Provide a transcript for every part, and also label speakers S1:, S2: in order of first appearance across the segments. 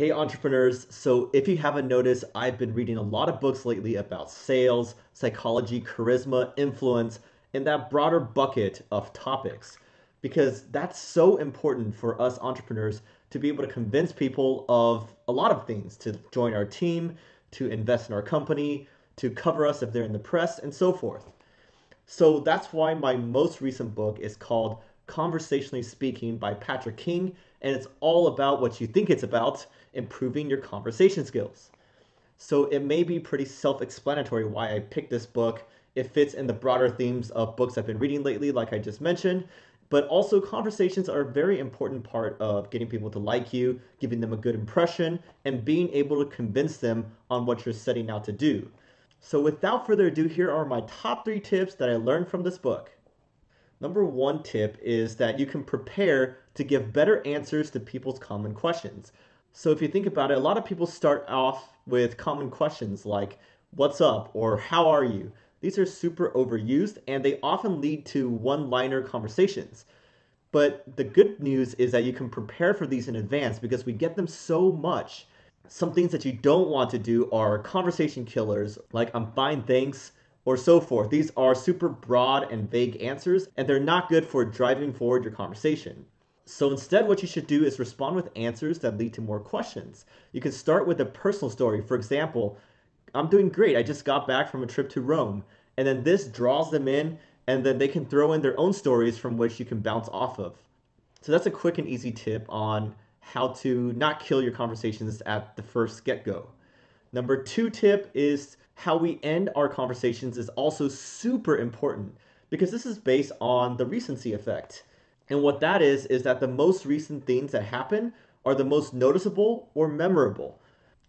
S1: Hey, entrepreneurs. So, if you haven't noticed, I've been reading a lot of books lately about sales, psychology, charisma, influence, and that broader bucket of topics because that's so important for us entrepreneurs to be able to convince people of a lot of things to join our team, to invest in our company, to cover us if they're in the press, and so forth. So, that's why my most recent book is called Conversationally Speaking by Patrick King, and it's all about what you think it's about improving your conversation skills. So it may be pretty self explanatory why I picked this book. It fits in the broader themes of books I've been reading lately, like I just mentioned. But also, conversations are a very important part of getting people to like you, giving them a good impression, and being able to convince them on what you're setting out to do. So, without further ado, here are my top three tips that I learned from this book. Number one tip is that you can prepare to give better answers to people's common questions. So if you think about it, a lot of people start off with common questions like, What's up? or How are you? These are super overused and they often lead to one liner conversations. But the good news is that you can prepare for these in advance because we get them so much. Some things that you don't want to do are conversation killers, like I'm fine, thanks, or so forth. These are super broad and vague answers, and they're not good for driving forward your conversation. So instead, what you should do is respond with answers that lead to more questions. You can start with a personal story. For example, I'm doing great. I just got back from a trip to Rome. And then this draws them in, and then they can throw in their own stories from which you can bounce off of. So that's a quick and easy tip on how to not kill your conversations at the first get go. Number two tip is how we end our conversations is also super important because this is based on the recency effect. And what that is, is that the most recent things that happen are the most noticeable or memorable.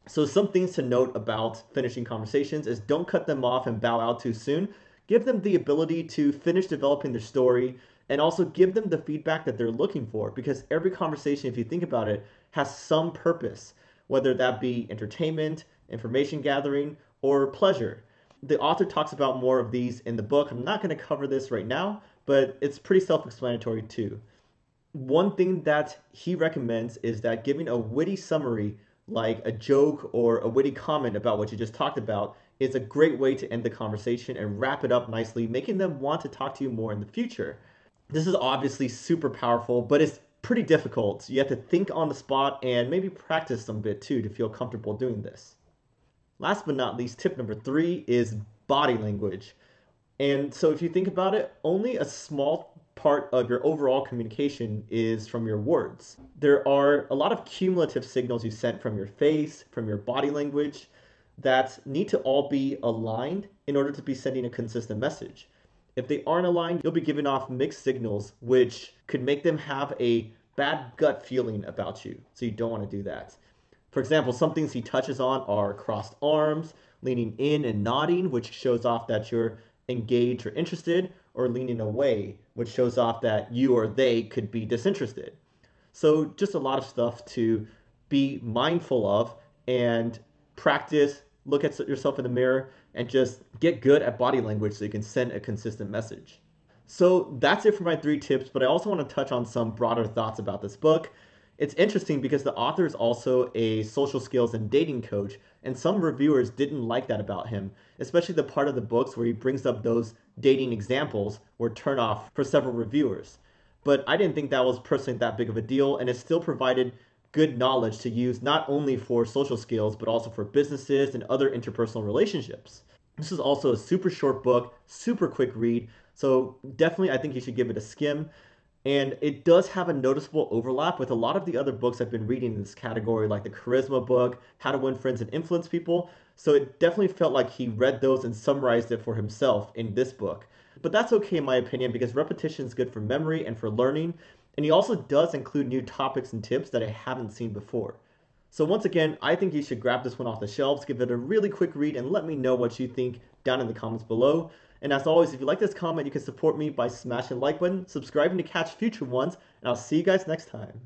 S1: So, some things to note about finishing conversations is don't cut them off and bow out too soon. Give them the ability to finish developing their story and also give them the feedback that they're looking for because every conversation, if you think about it, has some purpose, whether that be entertainment, information gathering, or pleasure. The author talks about more of these in the book. I'm not going to cover this right now, but it's pretty self explanatory too. One thing that he recommends is that giving a witty summary, like a joke or a witty comment about what you just talked about, is a great way to end the conversation and wrap it up nicely, making them want to talk to you more in the future. This is obviously super powerful, but it's pretty difficult. You have to think on the spot and maybe practice some bit too to feel comfortable doing this. Last but not least, tip number three is body language. And so if you think about it, only a small part of your overall communication is from your words. There are a lot of cumulative signals you sent from your face, from your body language, that need to all be aligned in order to be sending a consistent message. If they aren't aligned, you'll be giving off mixed signals, which could make them have a bad gut feeling about you. So you don't want to do that. For example, some things he touches on are crossed arms, leaning in and nodding, which shows off that you're engaged or interested, or leaning away, which shows off that you or they could be disinterested. So, just a lot of stuff to be mindful of and practice, look at yourself in the mirror, and just get good at body language so you can send a consistent message. So, that's it for my three tips, but I also want to touch on some broader thoughts about this book it's interesting because the author is also a social skills and dating coach, and some reviewers didn't like that about him, especially the part of the books where he brings up those dating examples were turn off for several reviewers. But I didn't think that was personally that big of a deal, and it still provided good knowledge to use not only for social skills, but also for businesses and other interpersonal relationships. This is also a super short book, super quick read, so definitely I think you should give it a skim. And it does have a noticeable overlap with a lot of the other books I've been reading in this category, like the Charisma book, How to Win Friends and Influence People. So it definitely felt like he read those and summarized it for himself in this book. But that's okay in my opinion because repetition is good for memory and for learning. And he also does include new topics and tips that I haven't seen before. So once again, I think you should grab this one off the shelves, give it a really quick read, and let me know what you think down in the comments below. And as always, if you like this comment, you can support me by smashing the like button, subscribing to catch future ones, and I'll see you guys next time.